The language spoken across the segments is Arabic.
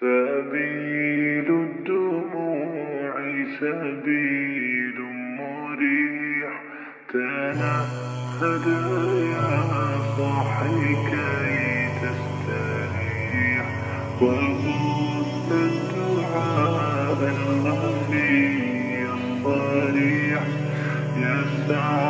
سبيل الدموع سبيل مريح. تنهد يا صاحي كي تستريح. وغص الدعاء الخفي الصريح. يسعك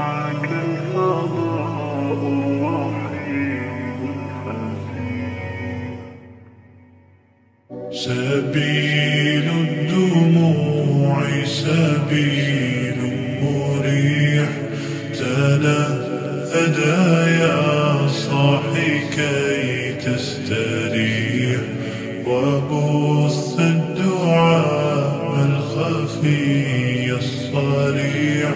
سبيل الدموع سبيل مريح. تنهدى يا صاحي كي تستريح. وبث الدعاء الخفي الصريح.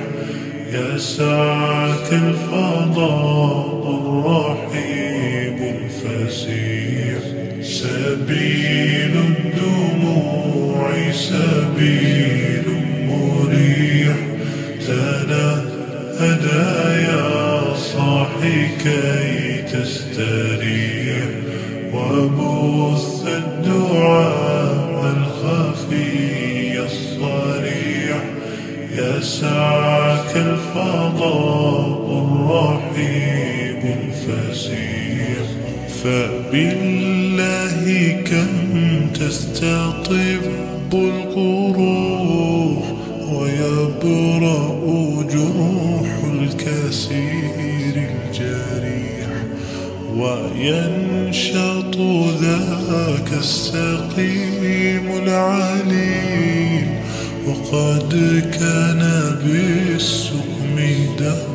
يسعك الفضاء الرحيب الفسيح. سبيل صاحي كي تستريح وبث الدعاء الخفي الصريح. يسعك الفضاء الرحيب الفسيح. فبالله كم تستطب القروح ويبرأ جروح الجريح وينشط ذاك السقيم العليل وقد كان بالسقم دهر